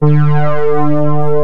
Música